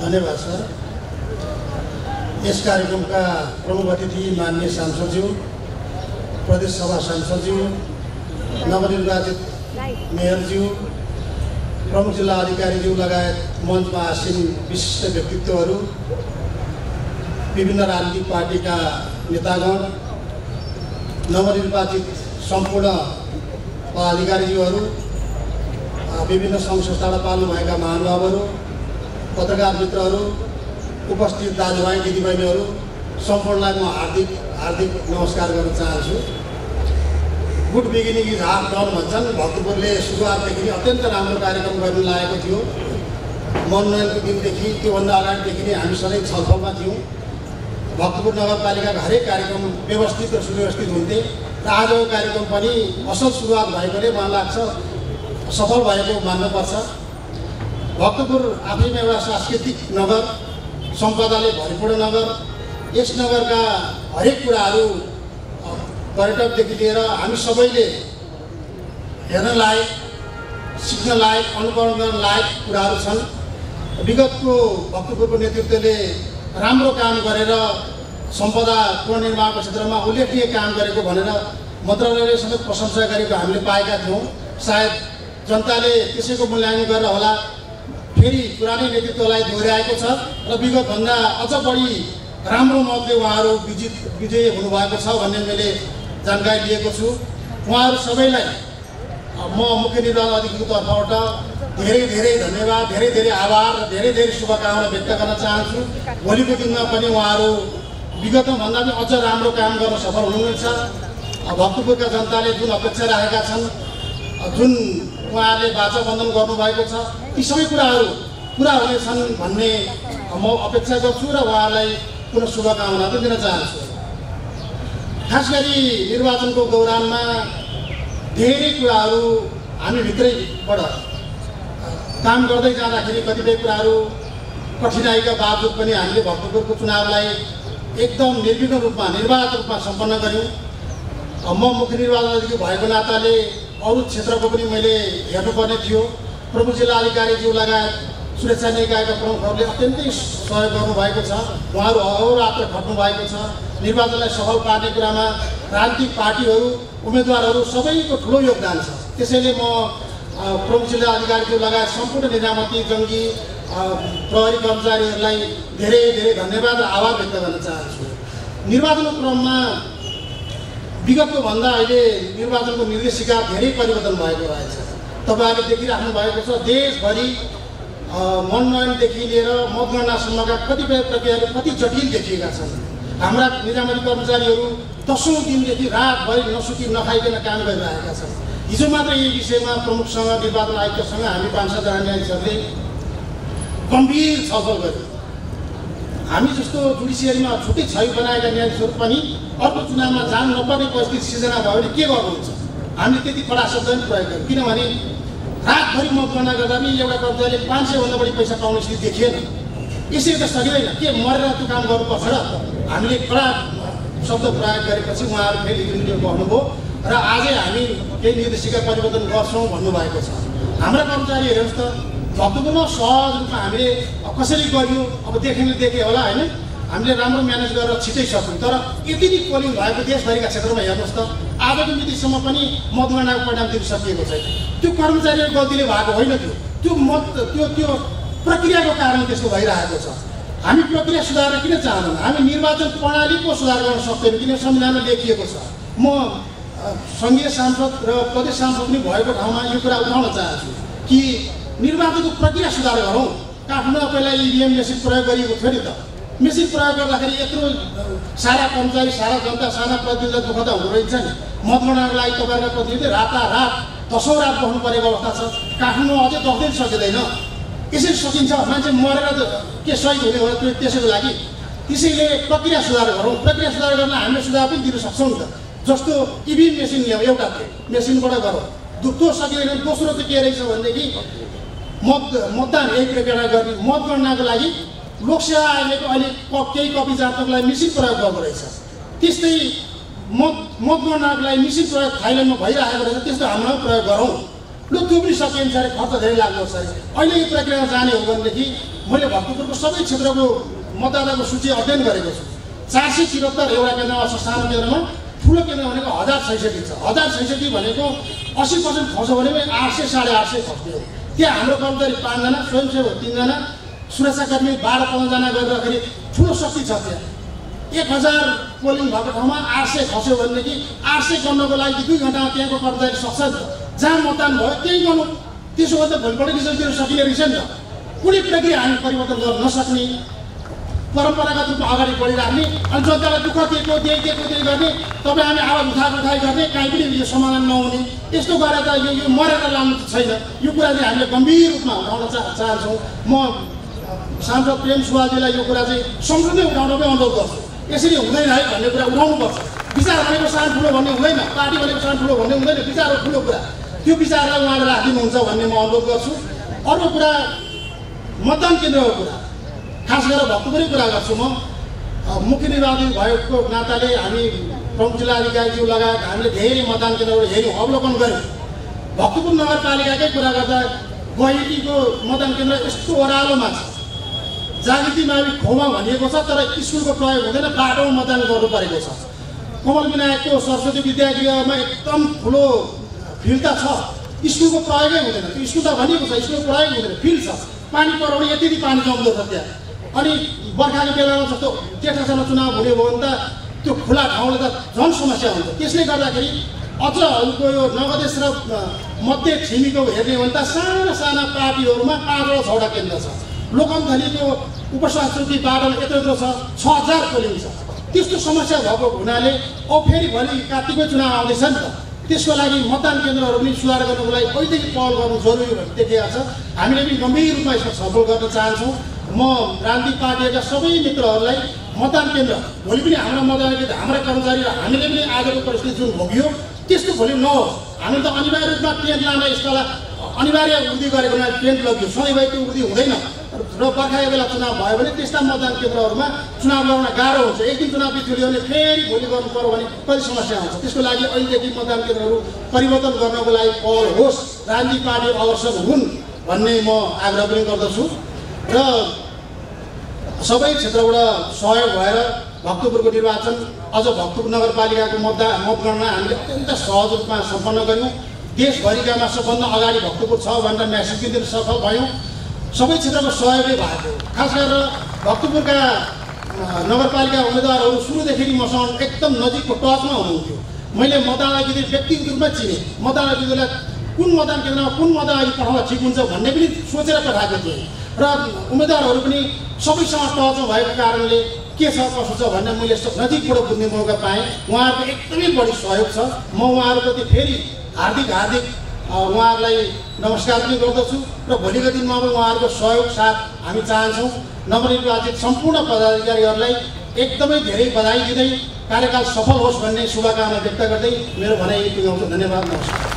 धन्यवाद सर। यस कार्यक्रमका प्रमुख अतिथि मान्य सांसदज्यू प्रदेश सभा सांसदज्यू नवनिर्वाचित मेयरज्यू प्रमुख जिल्ला अधिकारीज्यू लगायत मञ्चमा आसीन विशिष्ट व्यक्तित्वहरू विभिन्न राजनीतिक पार्टीका नेतागण नवनिर्वाचित सम्पूर्ण पदाधिकारीज्यूहरू विभिन्न सङ्घ संस्थाबाट पाल्नुभएका महानुभावहरू पत्रकार मित्रहरू उपस्थित दाजुभाइ दिदीबहिनीहरू सम्पूर्णलाई म हार्दिक हार्दिक नमस्कार गर्न चाहन्छु। Good beginning is half done भन्छन्। भक्तपुरले सुरुवातदेखि अत्यन्त राम्रो कार्यक्रम गर्न लागेको थियो। मनोनयनको दिनदेखि त्योभन्दा अगाडिदेखि नै हामी सधैँ छलफलमा थियौँ। भक्तपुर नगरपालिकाका हरेक कार्यक्रम व्यवस्थित र सुव्यवस्थित हुन्थे र आजको कार्यक्रम पनि असल सुरुवात भएकोले मलाई लाग्छ सफल भएको मान्नुपर्छ। भक्तपुर आफैमा एउटा सांस्कृतिक नगर सम्पदाले भरिपूर्ण नगर यस नगरका हरेक कुराहरू पर्यटकदेखि लिएर हामी सबैले हेर्न लायक सिक्न लायक अनुकरण गर्न लायक कुराहरू छन्। विगतको भक्तपुरको नेतृत्वले राम्रो काम गरेर सम्पदा पुनर्निर्माणको क्षेत्रमा उल्लेखनीय काम गरेको भनेर मन्त्रालयले समेत प्रशंसा गरेको हामीले पाएका थियौँ। सायद जनताले त्यसैको मूल्याङ्कन गरेर होला। फेरि पुरानै नेतृत्वलाई दोहोऱ्याएको छ र विगतभन्दा अझ बढी राम्रो मतले उहाँहरू विजित विजयी हुनुभएको छ भन्ने मैले जानकारी लिएको छु। उहाँहरू सबैलाई म मुख्य निर्वाचन अधिकारीको तर्फबाट धेरै धेरै धन्यवाद धेरै धेरै आभार र धेरै धेरै शुभकामना व्यक्त गर्न चाहन्छु। भोलिको दिनमा पनि उहाँहरू विगतमा भन्दा पनि अझ राम्रो काम गर्न सफल हुनुहुनेछ। भक्तपुरका जनताले जुन अपेक्षा राखेका छन् जुन उहाँहरूले बाचा बन्धन गर्नुभएको छ। यी सबै कुराहरू पुरा हुनेछन् भन्ने म अपेक्षा गर्छु र उहाँहरूलाई पुनः शुभकामना पनि दिन चाहन्छु। खास गरी निर्वाचनको दौरानमा धेरै कुराहरू हामीभित्रैबाट काम गर्दै जाँदाखेरि कतिपय कुराहरू कठिनाइका बावजुद पनि हामीले भक्तपुरको चुनावलाई एकदम निर्विघ्न रूपमा निर्वाध रूपमा सम्पन्न गऱ्यौँ म मुख्य निर्वाचन अधिकारी भएको नाताले अरू क्षेत्रको पनि मैले हेर्नुपर्ने थियो। प्रमुख जिल्ला अधिकारीज्यू लगायत सुरक्षा निकायका प्रमुखहरूले अत्यन्तै सहयोग गर्नुभएको छ। उहाँहरू अहोरात्र खट्नु भएको छ। निर्वाचनलाई सफल पार्ने कुरामा राजनीतिक पार्टीहरू उम्मेदवारहरू सबैको ठुलो योगदान छ। त्यसैले म प्रमुख जिल्ला अधिकारीज्यू लगायत सम्पूर्ण निजामती जङ्गी प्रहरी कर्मचारीहरूलाई धेरै धेरै धन्यवाद र आभार व्यक्त गर्न चाहन्छु। निर्वाचनको क्रममा विगतको भन्दा अहिले निर्वाचनको निर्देशिका धेरै परिवर्तन भएको रहेछ। तपाईँहरूले देखिराख्नु भएको छ देशभरि मनोनयनदेखि लिएर मतगणनासम्मका कतिपय प्रक्रियाहरू कति जटिल देखिएका छन्। हाम्रा निजामती कर्मचारीहरू दसौँ दिनदेखि रातभरि नसुति नखाइकन काम गरिरहेका छन्। हिजो मात्र यही विषयमा प्रमुखसँग निर्वाचन आयुक्तसँग हामी पाँच सातजना न्यायाधीशहरूले गम्भीर छलफल गऱ्यौँ हामी जस्तो जुडिसियरीमा छुट्टै छवि बनाएका न्यायाधीशहरू पनि अर्को चुनावमा जानु नपर्ने परिस्थिति सिर्जना भयो भने के गर्नुहुन्छ? हामीले त्यति कडा शब्द पनि प्रयोग गर्यौँ। किनभने रातभरि मतगणना गर्दा पनि एउटा कर्मचारीले पाँच सयभन्दा बढी पैसा पाउने स्थिति देखिएन। यसरी त सकिँदैन। के मरेर त्यो काम गर्नुपर्छ र? हामीले कडा शब्द प्रयोग गरेपछि उहाँहरू फेरि युनियन बस्नुभयो र आजै हामी केही निर्देशिका परिवर्तन गर्छौँ भन्नुभएको छ। हाम्रा कर्मचारी हेर्नुहोस् त भक्तपुरमा सहज रूपमा हामीले कसरी गर्यो अब देख्नेले देखे होला होइन? हामीले राम्रो म्यानेज गरेर छिटै सक्यौँ। तर यति नै पोलिङ भएको देशभरिका क्षेत्रमा हेर्नुहोस् त आजको मितिसम्म पनि मतगणनाको परिणाम दिन सकिएको छैन। त्यो कर्मचारीको गल्तीले भएको होइन त्यो। त्यो मत त्यो त्यो प्रक्रियाको कारण त्यस्तो भइरहेको छ। हामी प्रक्रिया सुधार्न किन चाहँदैनौँ? हामी निर्वाचन प्रणालीको सुधार गर्न सक्दैनौँ किन संविधानमा लेखिएको छ। म सङ्घीय सांसद र प्रदेश सांसद पनि भएको ठाउँमा यो कुरा उठाउन चाहन्छु कि निर्वाचनको प्रक्रिया सुधार गरौँ। काठमाडौँमा पहिला इभिएम मेसिन प्रयोग गरिएको थियो नि त। मेसिन प्रयोग गर्दाखेरि यत्रो सारा कर्मचारी सारा जनता सारा प्रतिनिधिलाई दुःख त हुँदो रहेछ नि। मतगणनाको लागि तपाईँहरूको प्रतिनिधि रातारात दसौँ रात बस्नु परेको अवस्था छ। काठमाडौँमा अझै दस दिन सकिँदैन। यसरी सकिन्छ। मान्छे मरेर के सही हुने हो त्यो त्यसैको लागि त्यसैले प्रक्रिया सुधार गरौँ। प्रक्रिया सुधार गर्न हामीले सुधार पनि दिन सक्छौँ नि त। जस्तो इभिएम मेसिन ल्याउँ एउटा मेसिनबाट गरौँ। दुःखो सकिँदैन दोस्रो चाहिँ के रहेछ भनेदेखि मत मतदान यही प्रक्रिया गर्ने मतगणनाको लागि लोकसेवा आयोगको अहिले केही कपी जाँच्नको लागि मिसिन प्रयोग गर्दो रहेछ। त्यस्तै मत मतगणनाको लागि मिसिन प्रयोग थाइल्यान्डमा भइरहेको रहेछ त्यस्तो हाम्रो प्रयोग गरौँ। लु त्यो पनि सकिन्छ अरे खर्च धेरै लाग्दो छ अरे अहिले यो प्रक्रियामा जाने हो भनेदेखि मैले भक्तपुरको सबै क्षेत्रको मतदाताको सूची अध्ययन गरेको छु। चार सय त्रिहत्तर एउटा केन्द्रमा छ सानो केन्द्रमा। ठुलो केन्द्र भनेको हजार छैसठी छ। हजार छैसठी भनेको अस्सी पर्सेन्ट खर्च भने पनि आठ सय साढे आठ सय हो। त्यहाँ हाम्रो कर्मचारी पाँचजना स्वयंसेवक तिनजना सुरक्षाकर्मी बाह्र पन्ध्रजना गर्दाखेरि ठुलो शक्ति छ त्यहाँ। एक हजार पोलिङ भएको ठाउँमा आठ सय खस्यो भनेदेखि आठ सय गर्नको लागि दुई घन्टामा त्यहाँको कर्मचारी सक्छ। नि त जहाँ मतदान भयो त्यही गर्नु। त्यसो गर्दा भोलिपल्ट रिजल्ट दिन सकिने रहेछ नि त। कुनै प्रक्रिया हामी परिवर्तन गर्न नसक्ने। परम्परागत रूपमा अगाडि बढिराख्ने अनि जनतालाई दुःख दिएको दिए दिएको दिए गर्ने तपाईँ हामी आवाज उठा उठाइ गर्ने काहीँ पनि यो समाधान नहुने। यस्तो गरेर त यो मरेर लानु छैन। यो कुरा चाहिँ हामीले गम्भीर रूपमा उठाउन चाह चाहन्छौँ। म सांसद प्रेम सुवालजीलाई यो कुरा चाहिँ संसदमै उठाउन पनि अनुरोध गर्छु। यसरी हुँदैन है भन्ने कुरा उठाउनुपर्छ। विचार भनेको सानो ठुलो भन्ने हुँदैन। पार्टी भनेको सानो ठुलो भन्ने हुँदैन। विचार हो ठुलो कुरा। त्यो विचारलाई उहाँले राखिदिनुहुन्छ भन्ने म अनुरोध गर्छु। अर्को कुरा मतदान केन्द्रको कुरा। खास गरेर भक्तपुरै कुरा गर्छु म। मुख्य निर्वाचन भएको नाताले हामी प्रमुख जिल्लाधिकारीज्यू लगायत हामीले धेरै मतदान केन्द्रहरू हेऱ्यौँ अवलोकन गऱ्यौँ। भक्तपुर नगरपालिकाकै कुरा गर्दा गैरीको मतदान केन्द्र यस्तो ओह्रालोमा छ। जागृति मावि खोमा भनिएको छ तर स्कुलको प्रयोग हुँदैन बाटोमा मतदान गर्नु परेको छ। कमल विनायकको सरस्वती विद्यागृहमा एकदम ठुलो फिल्ड त छ। स्कुलको प्रयोगै हुँदैन। त्यो स्कुल त भनिएको छ स्कुलको प्रयोग हुँदैन फिल्ड छ। पानी पराउने यति पानी जम्दो छ त्यहाँ। अनि बर्खाको बेलामा जस्तो जेठासम्म चुनाव हुने भयो भने त त्यो खुला ठाउँले त झन् समस्या हुन्छ। त्यसले गर्दाखेरि अझ अरूको यो नगदेश र मध्य छिमेको हेर्ने हो भने त साना साना पार्टीहरूमा पाँचवटा छवटा केन्द्र छ। लोकन्थलीको उपसभापति बाटो यत्रो यत्रो छ छ हजार पोलिङ छ त्यस्तो समस्या भएको हुनाले अब फेरि भोलि कार्तिकमै चुनाव आउँदैछ नि त। त्यसको लागि मतदान केन्द्रहरू पनि सुधार गर्नको लागि कहिलेदेखि पहल गर्नु जरुरी भन्ने देखिएको छ। हामीले पनि गम्भीर रूपमा यसमा छलफल गर्न चाहन्छौँ। म राजनीतिक पार्टीका सबै मित्रहरूलाई मतदान केन्द्र भोलि पनि हाम्रो मतदान केन्द्र हाम्रा कर्मचारी र हामीले पनि आजको परिस्थिति जुन भोगियो। त्यस्तो भोलि नहोस्। हामी त अनिवार्य रूपमा टेन्ट लान यसका अनिवार्य वृद्धि गरेको हुनाले टेन्ट लग्यो। सधैँभरि त्यो वृद्धि हुँदैन। र बर्खाको बेला चुनाव भयो भने त्यस्ता मतदान केन्द्रहरूमा चुनाव लड्न गाह्रो हुन्छ। एक दिन चुनाव बिथुल्यो भने फेरि भोलि गर्नु पऱ्यो भने कति समस्या हुन्छ। त्यसको लागि अहिलेदेखि मतदान केन्द्रहरू परिवर्तन गर्नको लागि पहल होस्। राजनीतिक पार्टी अवसर हुन् भन्ने म आग्रह पनि गर्दछु। र सबै क्षेत्रबाट सहयोग भएर भक्तपुरको निर्वाचन अझ भक्तपुर नगरपालिकाको मतदा मतगणना हामीले अत्यन्त सहज रूपमा सम्पन्न गऱ्यौँ। देशभरिकामा सबभन्दा अगाडि भक्तपुर छ भनेर म्यासेज दिन सफल भयौँ? सबै क्षेत्रको सहयोगै भएको खास गरेर भक्तपुरका नगरपालिका उम्मेदवारहरू सुरुदेखि मसँग एकदम नजिकको टचमा हुनुहुन्थ्यो। मैले मतदाता दिदी व्यक्तिगत रूपमा चिनेँ। मतदाता दिदीलाई कुन मतदान केन्द्रमा कुन मतदाता पठाउँदा ठिक हुन्छ भन्ने पनि सोचेर पठाएको थिएँ। र उम्मेदवारहरू पनि सबैसँग टचमा भएको कारणले के छ कसो छ भन्ने मैले नजिकबाट बुझ्ने मौका पाएँ। उहाँहरूको एकदमै बढी सहयोग छ। म उहाँहरूप्रति फेरि हार्दिक हार्दिक उहाँहरूलाई नमस्कार पनि गर्दछु र भोलिको दिनमा अब उहाँहरूको सहयोग साथ हामी चाहन्छौँ। नवनिर्वाचित सम्पूर्ण पदाधिकारीहरूलाई एकदमै धेरै बधाई दिँदै कार्यकाल सफल होस् भन्ने शुभकामना व्यक्त गर्दै मेरो भनाइ पुग्याउँछु धन्यवाद नमस्कार।